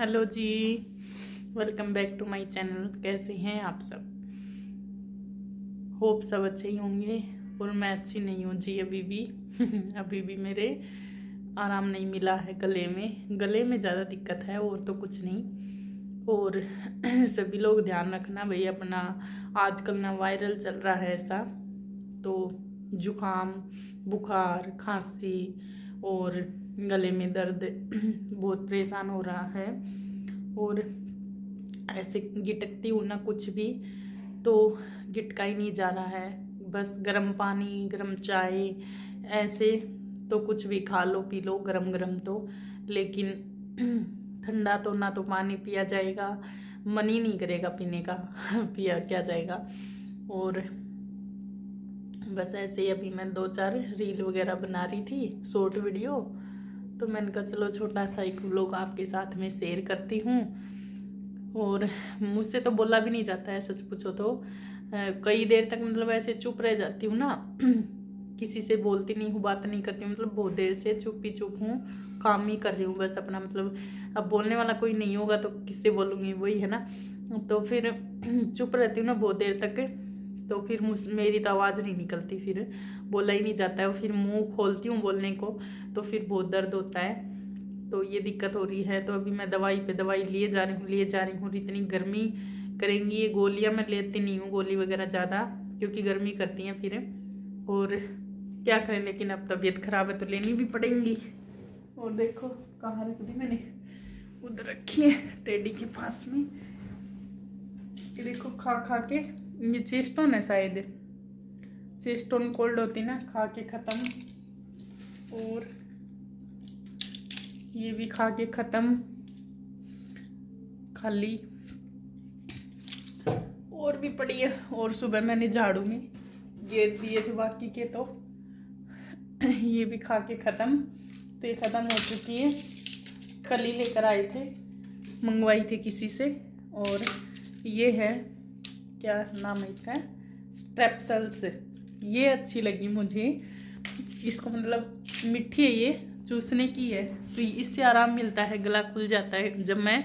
Hello ji welcome back to my channel कैसे हैं आप सब? होप सब अच्छे ही होंगे और मैं अच्छी नहीं हूँ जी अभी भी। अभी भी मेरे आराम नहीं मिला है गले में। गले में ज़्यादा दिक्कत है और तो कुछ नहीं। और सभी लोग ध्यान रखना भाई, अपना आजकल ना वायरल चल रहा है ऐसा। तो जुकाम, बुखार, खांसी और गले में दर्द बहुत परेशान हो रहा है और ऐसे गिटकती हूँ ना कुछ भी तो गिटका ही नहीं जा रहा है। बस गर्म पानी, गर्म चाय, ऐसे तो कुछ भी खा लो, पी लो गरम गरम तो। लेकिन ठंडा तो ना तो पानी पिया जाएगा, मन ही नहीं करेगा पीने का, पिया क्या जाएगा। और बस ऐसे ही अभी मैं दो चार रील वगैरह बना रही थी, शॉर्ट वीडियो तो मैंने कहा, चलो, छोटा सा एक लोग आपके साथ में शेयर करती हूँ। और मुझसे तो बोला भी नहीं जाता है, सच पूछो तो। कई देर तक मतलब ऐसे चुप रह जाती हूँ ना। किसी से बोलती नहीं हूँ, बात नहीं करती मतलब बहुत देर से चुप ही चुप हूँ, काम ही कर रही हूँ बस अपना मतलब अब बोलने वाला कोई नहीं होगा तो किससे बोलूँगी, वही है ना। तो फिर चुप रहती हूँ ना बहुत देर तक। तो फिर मुझ, मेरी तो आवाज़ नहीं निकलती फिर। बोला ही नहीं जाता है और फिर मुँह खोलती हूँ बोलने को तो फिर बहुत दर्द होता है। तो ये दिक्कत हो रही है। तो अभी मैं दवाई पे दवाई लिए जा रही हूँ, लिए जा रही हूँ। इतनी गर्मी करेंगी ये गोलियाँ, मैं लेती नहीं हूँ गोली वगैरह ज़्यादा, क्योंकि गर्मी करती हैं फिर। और क्या करें, लेकिन अब तबीयत ख़राब है तो लेनी भी पड़ेंगी। और देखो, कहाँ रख दी मैंने? उधर रखी है टेडी के पास में। देखो, खा खा के ये चेस्टोन है शायद। चेस्टोन कोल्ड होती ना, खा के ख़त्म। और ये भी खा के ख़त्म। खाली। और भी पड़ी है, और सुबह मैंने झाड़ू में गेर दिए थे बाकी के तो। ये भी खा के ख़त्म। तो ये ख़त्म हो चुकी है। कल लेकर आए थे, मंगवाई थी किसी से। और ये है क्या नाम है इसका? स्ट्रेपसल्स ये अच्छी लगी मुझे। इसको मतलब मिट्टी है ये, चूसने की है। तो इससे आराम मिलता है, गला खुल जाता है। जब मैं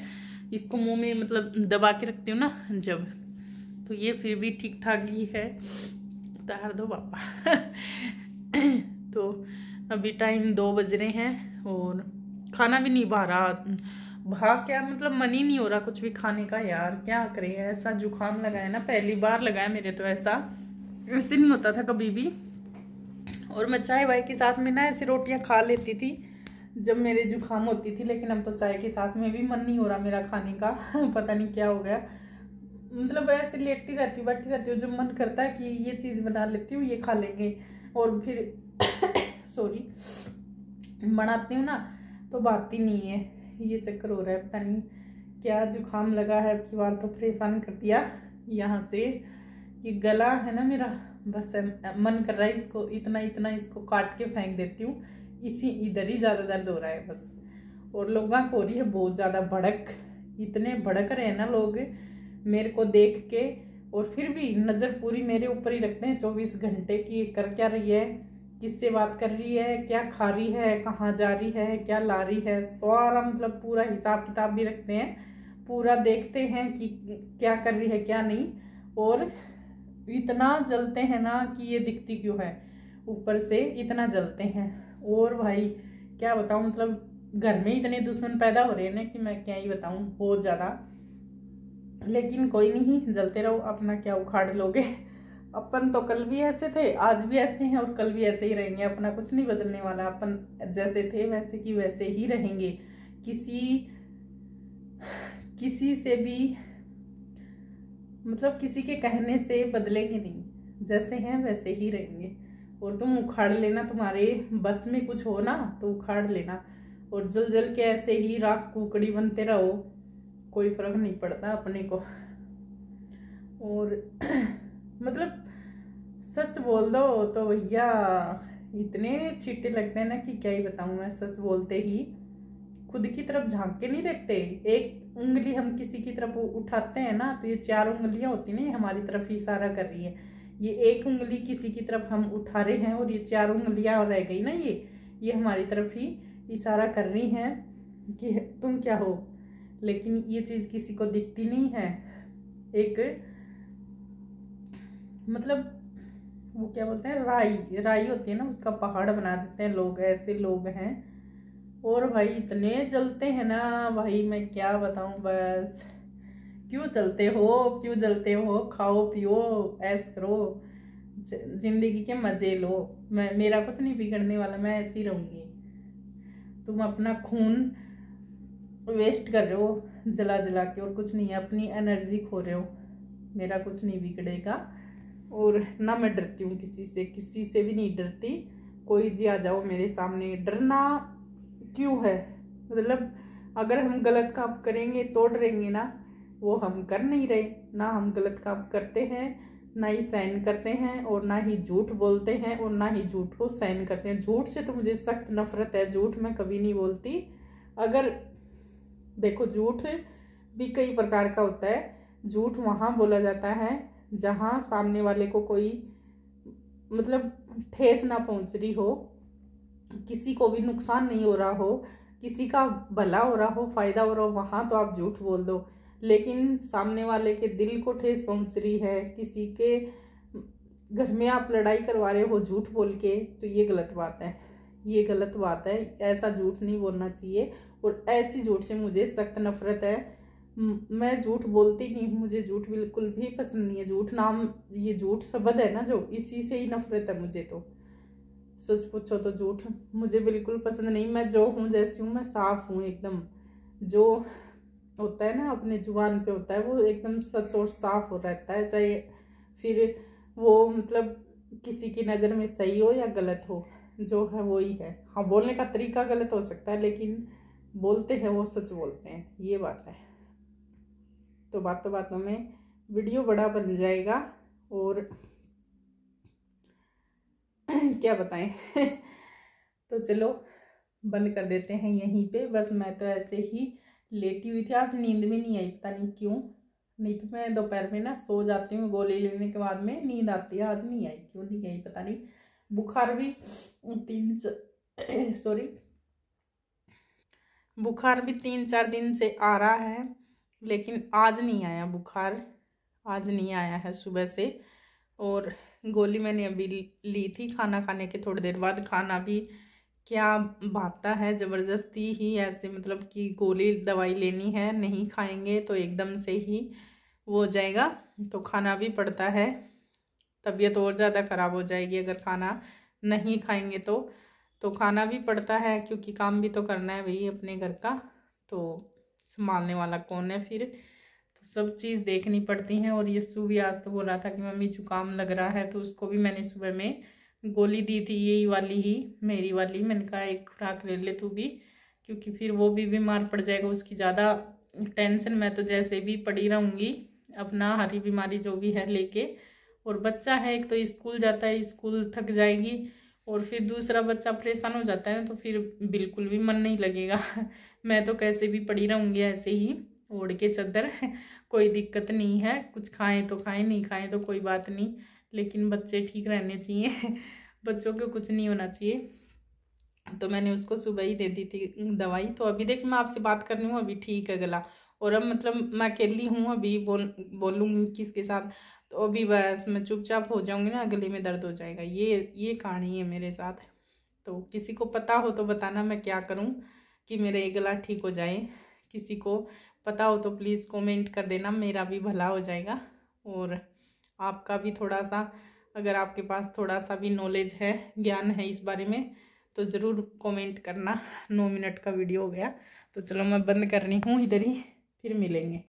इसको मुँह में मतलब दबा के रखती हूँ ना, जब तो ये फिर भी ठीक ठाक ही है। उतार दो पापा। तो अभी टाइम दो बज रहे हैं और खाना भी नहीं भा रहा। भा क्या मतलब मन ही नहीं हो रहा कुछ भी खाने का, यार, क्या करें? ऐसा जुकाम लगाया ना, पहली बार लगाया मेरे तो ऐसा। ऐसे नहीं होता था कभी भी। और मैं चाय वाय के साथ में ना ऐसी रोटियाँ खा लेती थी, जब मेरे जुकाम होती थी, लेकिन अब तो चाय के साथ में भी मन नहीं हो रहा मेरा खाने का। पता नहीं क्या हो गया। मतलब ऐसे लेटती रहती हूँ बैठी रहती हूँ, जब मन करता है कि ये चीज़ बना लेती हूँ, ये खा लेंगे। और फिर सॉरी बनाती हूँ ना तो बात ही नहीं है। ये चक्कर हो रहा है, पता नहीं क्या जुकाम लगा है, अब की बार तो परेशान कर दिया यहाँ से। ये गला है ना मेरा, बस मन कर रहा है इसको, इतना इतना इसको काट के फेंक देती हूँ। इसी, इधर ही ज़्यादा दर्द हो रहा है बस। और लोगों को हो रही है बहुत ज़्यादा भड़क, इतने भड़क रहे हैं ना लोग मेरे को देख के। और फिर भी नज़र पूरी मेरे ऊपर ही रखते हैं, चौबीस घंटे की कर क्या रही है? किससे बात कर रही है, क्या खा रही है, कहाँ जा रही है, क्या ला रही है, सारा मतलब पूरा हिसाब किताब भी रखते हैं, पूरा देखते हैं कि क्या कर रही है, क्या नहीं, और इतना जलते हैं ना कि ये दिखती क्यों है, ऊपर से इतना जलते हैं, और भाई क्या बताऊँ मतलब घर में इतने दुश्मन पैदा हो रहे हैं ना कि मैं क्या ही बताऊँ, बहुत ज़्यादा, लेकिन कोई नहीं, जलते रहो, अपना क्या उखाड़ लोगे अपन तो कल भी ऐसे थे, आज भी ऐसे हैं और कल भी ऐसे ही रहेंगे। अपना कुछ नहीं बदलने वाला, अपन जैसे थे वैसे की वैसे ही रहेंगे। किसी किसी से भी मतलब किसी के कहने से बदलेंगे नहीं। जैसे हैं वैसे ही रहेंगे। और तुम उखाड़ लेना, तुम्हारे बस में कुछ हो ना तो उखाड़ लेना। और जल जल के ऐसे ही राख कुकड़ी बनते रहो, कोई फ़र्क नहीं पड़ता अपने को। और मतलब सच बोल दो तो भैया, इतने छीटे लगते हैं ना कि क्या ही बताऊँ मैं, सच बोलते ही खुद की तरफ़ झाँक के नहीं देखते। एक उंगली हम किसी की तरफ़ उठाते हैं ना तो ये चार उंगलियाँ होती ना हमारी तरफ़ इशारा कर रही है। ये एक उंगली किसी की तरफ़ हम उठा रहे हैं और ये चार उंगलियाँ रह गई ना ये ये हमारी तरफ़ ही इशारा कर रही हैं कि तुम क्या हो। लेकिन ये चीज़ किसी को दिखती नहीं है। एक मतलब वो क्या बोलते हैं, राई राई होती है ना, उसका पहाड़ बना देते हैं लोग, ऐसे लोग हैं। और भाई इतने जलते हैं ना, भाई मैं क्या बताऊँ, बस। क्यों चलते हो, क्यों जलते हो, खाओ, पियो ऐस करो ज़िंदगी के मज़े लो। मैं, मेरा कुछ नहीं बिगड़ने वाला, मैं ऐसी रहूँगी। तुम अपना खून वेस्ट कर रहे हो जला जला के, और कुछ नहीं है, अपनी एनर्जी खो रहे हो। मेरा कुछ नहीं बिगड़ेगा। और ना मैं डरती हूँ किसी से किसी से भी नहीं डरती। कोई जी आ जाओ मेरे सामने। डरना क्यों है? मतलब अगर हम गलत काम करेंगे तो डरेंगे ना। वो हम कर नहीं रहे। ना हम गलत काम करते हैं, ना ही सहन करते हैं और ना ही झूठ बोलते हैं और ना ही झूठ को सहन करते हैं। झूठ से तो मुझे सख्त नफरत है। झूठ मैं कभी नहीं बोलती। अगर देखो, झूठ भी कई प्रकार का होता है। झूठ वहाँ बोला जाता है जहाँ सामने वाले को कोई मतलब ठेस ना पहुँच रही हो, किसी को भी नुकसान नहीं हो रहा हो, किसी का भला हो रहा हो, फ़ायदा हो रहा हो, वहाँ तो आप झूठ बोल दो। लेकिन सामने वाले के दिल को ठेस पहुँच रही है, किसी के घर में आप लड़ाई करवा रहे हो झूठ बोल के तो ये गलत बात है। ये गलत बात है, ऐसा झूठ नहीं बोलना चाहिए। और ऐसी झूठ से मुझे सख्त नफरत है मैं झूठ बोलती नहीं हूँ, मुझे झूठ बिल्कुल भी पसंद नहीं है। झूठ नाम, ये झूठ शब्द है ना जो, इसी से ही नफरत है मुझे तो। सच पूछो तो झूठ मुझे बिल्कुल पसंद नहीं। मैं जो हूँ, जैसी हूँ, मैं साफ़ हूँ एकदम। जो होता है ना, अपने ज़ुबान पे होता है, वो एकदम सच और साफ़ हो रहता है, चाहे फिर वो मतलब किसी की नज़र में सही हो या गलत हो, जो है वो ही है। हाँ बोलने का तरीका गलत हो सकता है, लेकिन बोलते हैं, वो सच बोलते हैं, ये बात है। तो बातों बातों में वीडियो बड़ा बन जाएगा और क्या बताएँ? तो चलो, बंद कर देते हैं यहीं पे। बस मैं तो ऐसे ही लेटी हुई थी। आज नींद भी नहीं आई, पता नहीं क्यों। नहीं तो मैं दोपहर में ना सो जाती हूँ गोली लेने के बाद में। नींद आती है, आज नहीं आई। क्यों नहीं आई, पता नहीं। बुखार भी तीन सॉरी बुखार भी तीन चार दिन से आ रहा है। लेकिन आज नहीं आया, बुखार आज नहीं आया है सुबह से। और गोली मैंने अभी ली थी खाना खाने के थोड़ी देर बाद। खाना भी क्या भाता है, ज़बरदस्ती ही ऐसे मतलब कि गोली दवाई लेनी है, नहीं खाएँगे तो एकदम से ही वो हो जाएगा। तो खाना भी पड़ता है, तबीयत और ज़्यादा ख़राब हो जाएगी अगर खाना नहीं खाएँगे तो। तो खाना भी पड़ता है क्योंकि काम भी तो करना है वही अपने घर का। तो संभालने वाला कौन है फिर? तो सब चीज़ देखनी पड़ती हैं और ये भी आज तो बोल रहा था कि मम्मी जुकाम लग रहा है तो उसको भी मैंने सुबह में गोली दी थी, यही वाली ही, मेरी वाली। मैंने कहा, एक खुराक ले ले तू भी, क्योंकि फिर वो भी बीमार पड़ जाएगा, उसकी ज़्यादा टेंशन मैं तो जैसे भी पड़ी रहूँगी, अपना हरी बीमारी जो भी है लेके। और बच्चा है एक तो स्कूल जाता है, स्कूल थक जाएगी और फिर दूसरा बच्चा परेशान हो जाता है ना तो फिर बिल्कुल भी मन नहीं लगेगा। मैं तो कैसे भी पड़ी रहूँगी ऐसे ही, ओढ़ के चद्दर। कोई दिक्कत नहीं है, कुछ खाएँ तो खाएँ, नहीं खाएँ तो कोई बात नहीं, लेकिन बच्चे ठीक रहने चाहिए। बच्चों को कुछ नहीं होना चाहिए। तो मैंने उसको सुबह ही दे दी थी दवाई। तो अभी देख, मैं आपसे बात कर रही हूँ, अभी ठीक है गला। और अब मतलब मैं अकेली हूँ, अभी बोल, बोलूँगी किसके साथ। तो अभी बस मैं चुपचाप हो जाऊँगी ना, गले में दर्द हो जाएगा। ये ये कहानी है मेरे साथ। तो किसी को पता हो तो बताना मैं क्या करूँ कि मेरा ये गला ठीक हो जाए। किसी को पता हो तो प्लीज़ कमेंट कर देना, मेरा भी भला हो जाएगा। और आपका भी थोड़ा सा, अगर आपके पास थोड़ा सा भी नॉलेज है, ज्ञान है इस बारे में तो ज़रूर कमेंट करना। नौ मिनट का वीडियो हो गया तो चलो मैं बंद कर रही हूँ, इधर ही, फिर मिलेंगे।